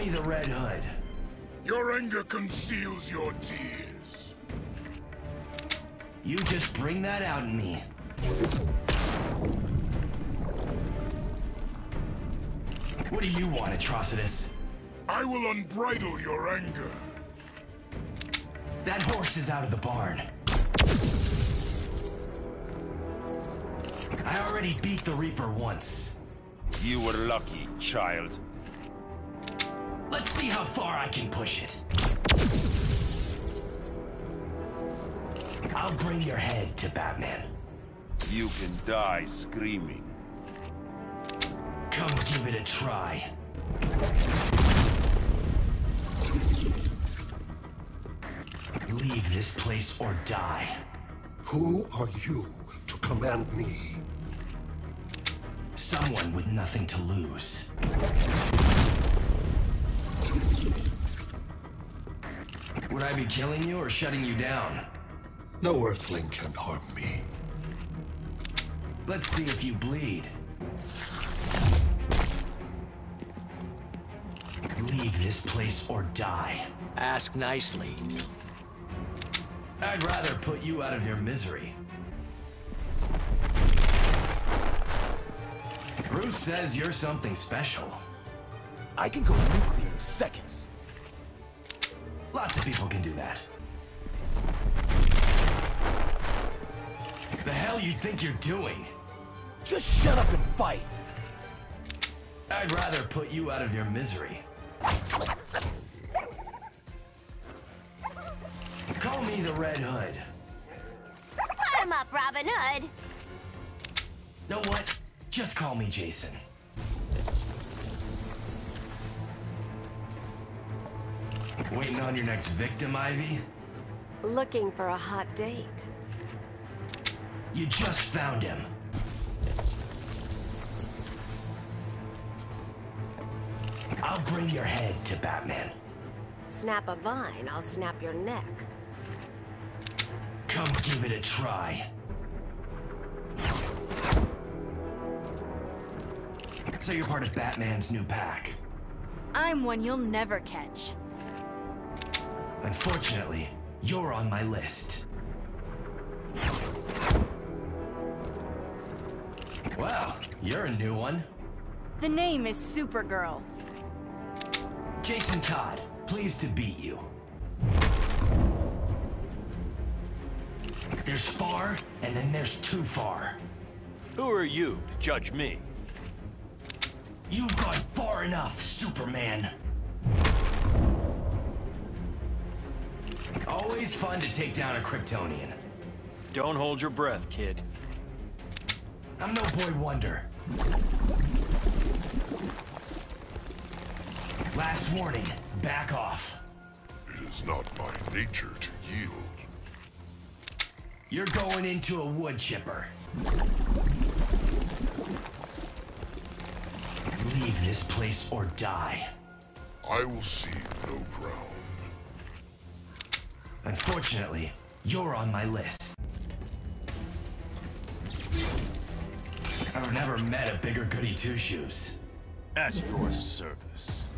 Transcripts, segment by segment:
me the Red Hood. Your anger conceals your tears. You just bring that out in me. What do you want, Atrocitus? I will unbridle your anger. That horse is out of the barn. I already beat the Reaper once. You were lucky, child. Let's see how far I can push it. I'll bring your head to Batman. You can die screaming. Come give it a try. Leave this place or die. Who are you to command me? Someone with nothing to lose. Would I be killing you or shutting you down? No earthling can harm me. Let's see if you bleed. Leave this place or die. Ask nicely. I'd rather put you out of your misery. Bruce says you're something special. I can go nuclear in seconds. Lots of people can do that. The hell you think you're doing? Just shut up and fight. I'd rather put you out of your misery. Call me the Red Hood. Put him up, Robin Hood. Know what? Just call me Jason. Waiting on your next victim, Ivy? Looking for a hot date. You just found him. I'll bring your head to Batman. Snap a vine, I'll snap your neck. Come give it a try. So you're part of Batman's new pack. I'm one you'll never catch. Unfortunately, you're on my list. Well, you're a new one. The name is Supergirl. Jason Todd, pleased to beat you. There's far, and then there's too far. Who are you to judge me? You've gone far enough, Superman. Always fun to take down a Kryptonian. Don't hold your breath, kid. I'm no boy wonder. Last warning, back off. It is not my nature to yield. You're going into a wood chipper. Leave this place or die. I will see no ground. Unfortunately, you're on my list. I've never met a bigger goody two-shoes. At your service.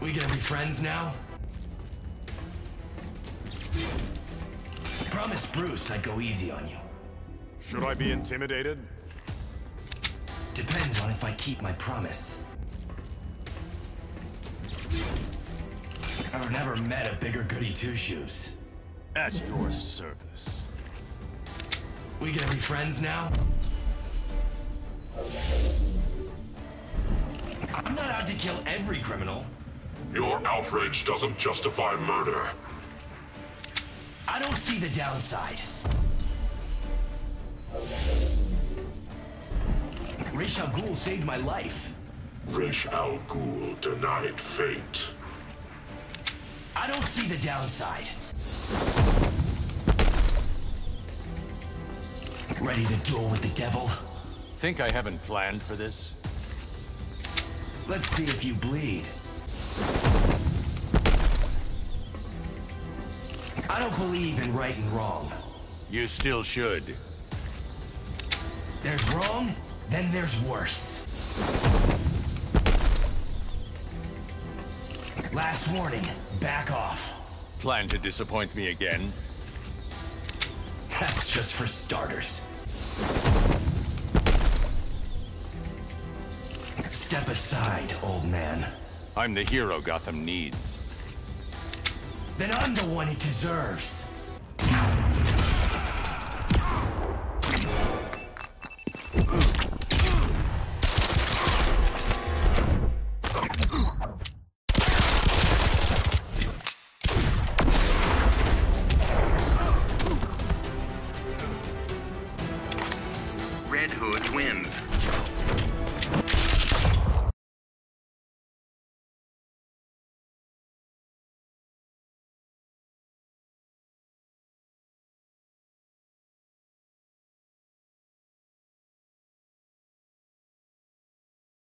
We gonna be friends now? I promised Bruce I'd go easy on you. Should I be intimidated? Depends on if I keep my promise. I've never met a bigger goody two-shoes. At your service. We gonna be friends now? I'm not out to kill every criminal. Your outrage doesn't justify murder. I don't see the downside. Ra's al Ghul saved my life. Ra's al Ghul denied fate. I don't see the downside. Ready to duel with the devil? Think I haven't planned for this? Let's see if you bleed. I don't believe in right and wrong. You still should. There's wrong, then there's worse. Last warning, back off. Plan to disappoint me again? That's just for starters. Step aside, old man. I'm the hero Gotham needs. Then I'm the one it deserves. Hood wins.